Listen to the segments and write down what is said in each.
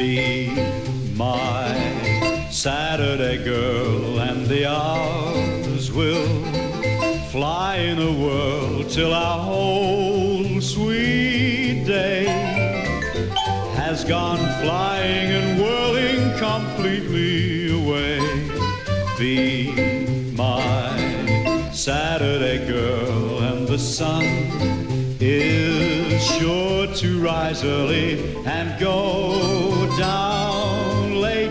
Be my Saturday girl, and the hours will fly in a whirl till our whole sweet day has gone flying and whirling completely away. Be my Saturday girl, and the sun to rise early and go down late.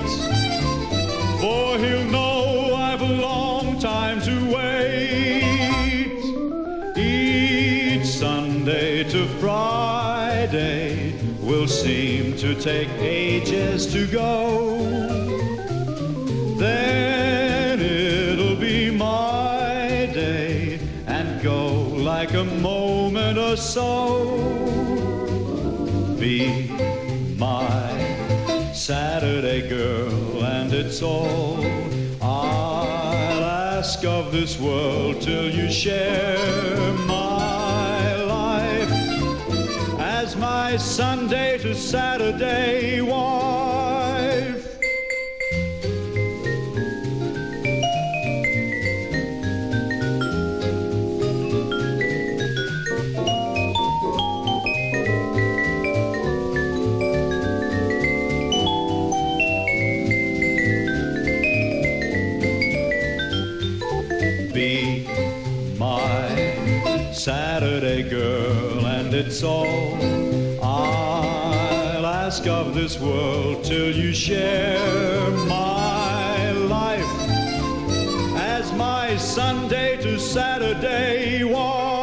For he'll know I've a long time to wait. Each Sunday to Friday will seem to take ages to go. Then it'll be my day and go like a moment or so. Be my Saturday girl, and it's all I'll ask of this world till you share my life as my Sunday to Saturday wife. Saturday girl, and it's all I'll ask of this world till you share my life as my Sunday to Saturday was.